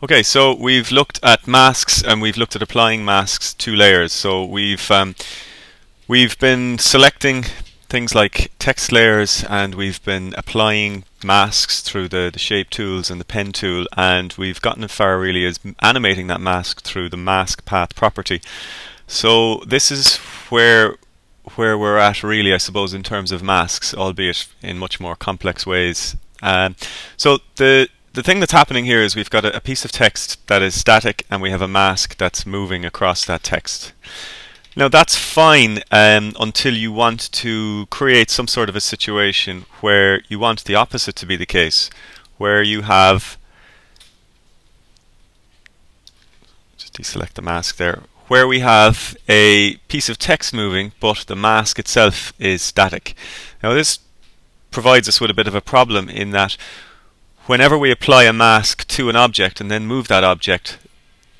Okay, so we've looked at masks and we've looked at applying masks to layers. So we've um, we've been selecting things like text layers and we've been applying masks through the, the shape tools and the pen tool and we've gotten as far really as animating that mask through the mask path property. So this is where where we're at really I suppose in terms of masks albeit in much more complex ways. Um, so the the thing that's happening here is we've got a, a, piece of text that is static and we have a mask that's moving across that text. Now that's fine um, until you want to create some sort of a situation where you want the opposite to be the case, where you have just deselect the mask there, where we have a piece of text moving but the mask itself is static. Now this provides us with a bit of a problem in that whenever we apply a mask to an object and then move that object,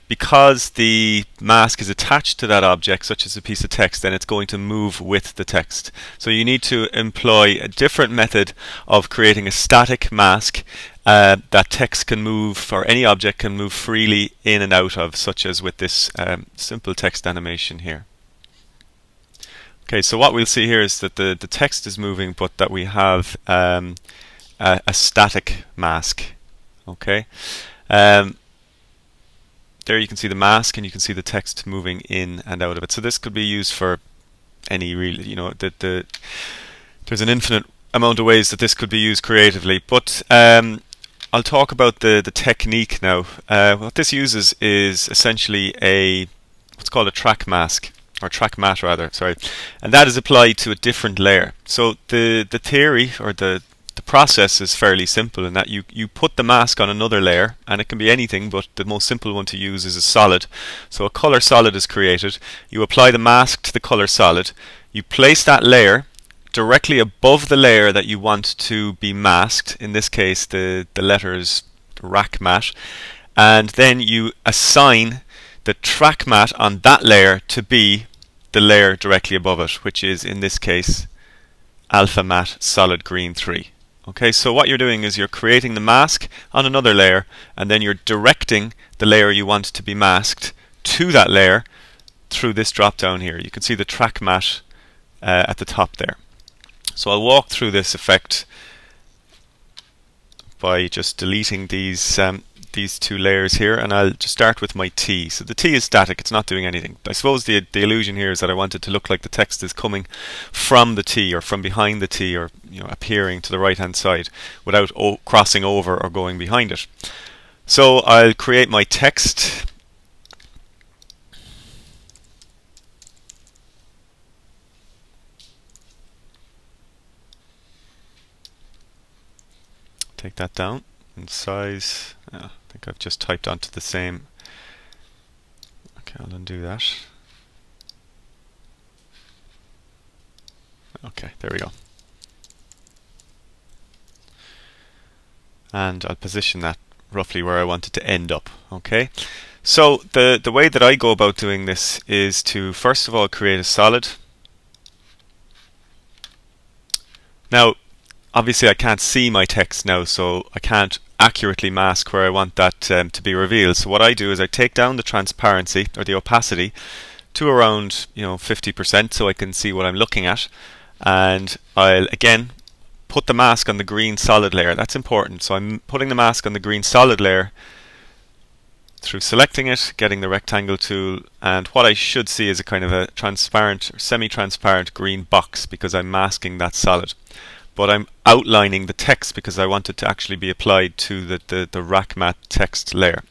because the mask is attached to that object, such as a piece of text, then it's going to move with the text. So you need to employ a different method of creating a static mask uh, that text can move, or any object can move freely in and out of, such as with this um, simple text animation here. Okay, so what we'll see here is that the, the text is moving, but that we have um, a, a static mask. Okay. Um, there you can see the mask and you can see the text moving in and out of it. So this could be used for any real, you know, the, the there's an infinite amount of ways that this could be used creatively. But um, I'll talk about the the technique now. Uh, what this uses is essentially a what's called a track mask or track matte rather. Sorry, and that is applied to a different layer. So the the theory or the the process is fairly simple in that you, you put the mask on another layer and it can be anything but the most simple one to use is a solid. So a color solid is created, you apply the mask to the color solid, you place that layer directly above the layer that you want to be masked, in this case the, the letters rack matte, and then you assign the track matte on that layer to be the layer directly above it, which is in this case alpha matte solid green 3. Okay, so what you're doing is you're creating the mask on another layer and then you're directing the layer you want to be masked to that layer through this drop down here. You can see the track matte uh, at the top there. So I'll walk through this effect by just deleting these um, these two layers here and I'll just start with my T. So the T is static, it's not doing anything. I suppose the, the illusion here is that I want it to look like the text is coming from the T or from behind the T or you know appearing to the right hand side without crossing over or going behind it. So I'll create my text take that down and size yeah, I think I've just typed onto the same. Okay, I'll undo that. Okay, there we go. And I'll position that roughly where I want it to end up. Okay, so the the way that I go about doing this is to first of all create a solid. Now, obviously I can't see my text now, so I can't accurately mask where I want that um, to be revealed. So what I do is I take down the transparency or the opacity to around you know 50% so I can see what I'm looking at. And I'll again put the mask on the green solid layer. That's important. So I'm putting the mask on the green solid layer through selecting it getting the rectangle tool and what I should see is a kind of a transparent semi-transparent green box because I'm masking that solid but I'm outlining the text because I want it to actually be applied to the, the, the rack matte text layer.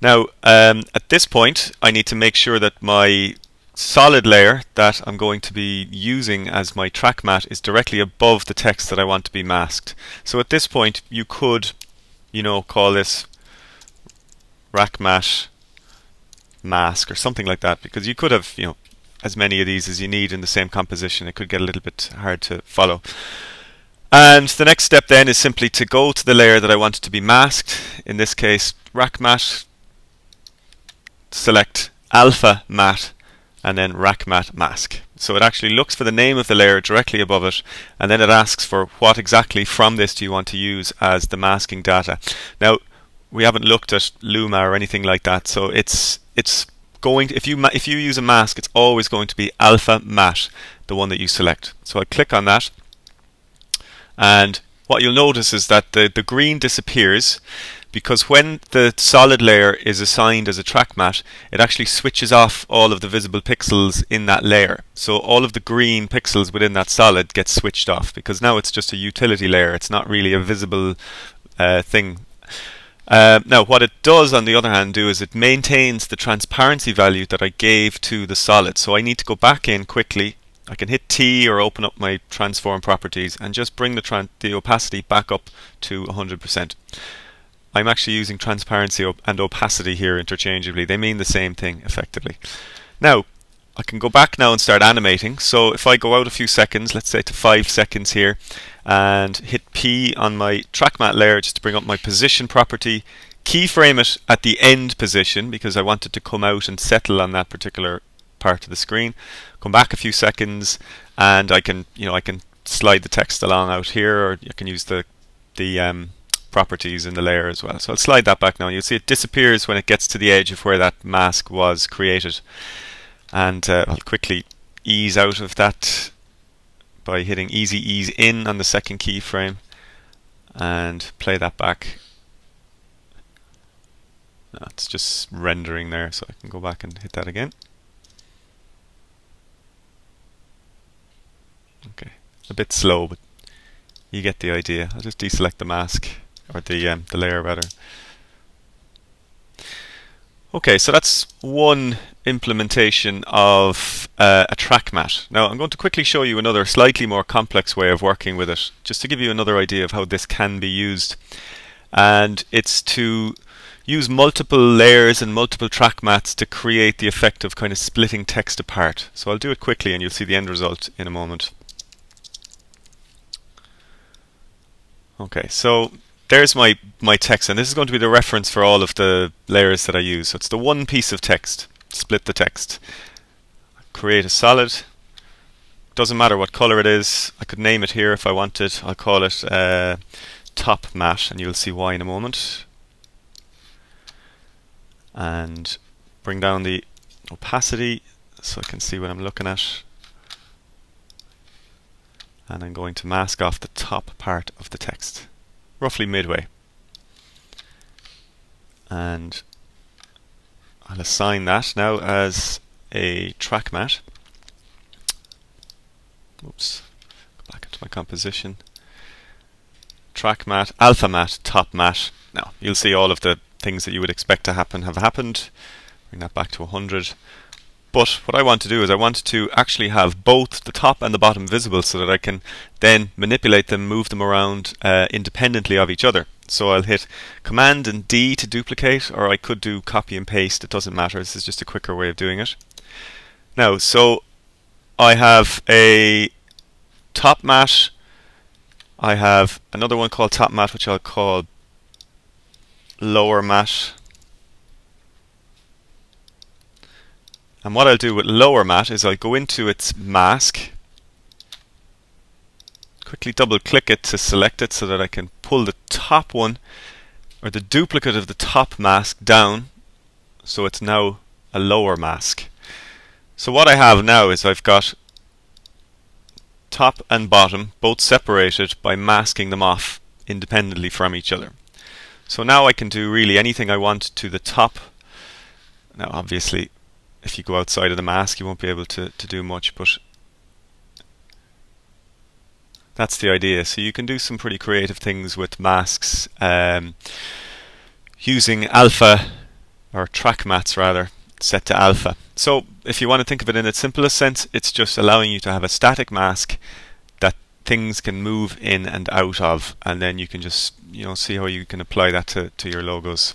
Now, um, at this point, I need to make sure that my solid layer that I'm going to be using as my track matte is directly above the text that I want to be masked. So at this point, you could, you know, call this rack matte mask or something like that because you could have, you know, as many of these as you need in the same composition. It could get a little bit hard to follow. And the next step then is simply to go to the layer that I want to be masked. In this case, rack matte, select alpha matte, and then rack matte mask. So it actually looks for the name of the layer directly above it, and then it asks for what exactly from this do you want to use as the masking data. Now, we haven't looked at Luma or anything like that. So it's it's going to, if you if you use a mask, it's always going to be alpha matte, the one that you select. So I click on that, and what you'll notice is that the the green disappears because when the solid layer is assigned as a track matte, it actually switches off all of the visible pixels in that layer. So all of the green pixels within that solid get switched off because now it's just a utility layer. It's not really a visible uh, thing. Uh, now what it does on the other hand do is it maintains the transparency value that I gave to the solid. So I need to go back in quickly I can hit T or open up my transform properties and just bring the, the opacity back up to 100%. I'm actually using transparency and opacity here interchangeably. They mean the same thing effectively. Now, I can go back now and start animating. So if I go out a few seconds, let's say to 5 seconds here, and hit P on my track matte layer just to bring up my position property, keyframe it at the end position because I want it to come out and settle on that particular part of the screen. Come back a few seconds and I can, you know, I can slide the text along out here or I can use the the um, properties in the layer as well. So I'll slide that back now. You'll see it disappears when it gets to the edge of where that mask was created. And uh, I'll quickly ease out of that by hitting easy ease in on the second keyframe and play that back. No, just rendering there so I can go back and hit that again. Okay, a bit slow but you get the idea. I'll just deselect the mask or the um, the layer rather. Okay, so that's one implementation of uh, a track matte. Now I'm going to quickly show you another slightly more complex way of working with it, just to give you another idea of how this can be used. And it's to use multiple layers and multiple track mattes to create the effect of kind of splitting text apart. So I'll do it quickly and you'll see the end result in a moment. Okay, so there's my, my text, and this is going to be the reference for all of the layers that I use. So it's the one piece of text. Split the text. Create a solid. Doesn't matter what color it is. I could name it here if I wanted. I'll call it uh, top matte, and you'll see why in a moment. And bring down the opacity so I can see what I'm looking at. And I'm going to mask off the top part of the text roughly midway. And I'll assign that now as a track matte. Oops, go back into my composition. Track matte, alpha matte, top matte. Now you'll see all of the things that you would expect to happen have happened. Bring that back to 100. But what I want to do is I want to actually have both the top and the bottom visible so that I can then manipulate them, move them around uh, independently of each other. So I'll hit Command and D to duplicate, or I could do copy and paste, it doesn't matter, this is just a quicker way of doing it. Now, so I have a top matte, I have another one called top matte, which I'll call lower matte, And what I'll do with lower matte is I'll go into its mask, quickly double click it to select it so that I can pull the top one or the duplicate of the top mask down so it's now a lower mask. So what I have now is I've got top and bottom both separated by masking them off independently from each other. So now I can do really anything I want to the top. Now obviously if you go outside of the mask you won't be able to, to do much but that's the idea. So you can do some pretty creative things with masks um, using alpha or track mattes rather set to alpha. So if you want to think of it in its simplest sense it's just allowing you to have a static mask that things can move in and out of and then you can just you know see how you can apply that to, to your logos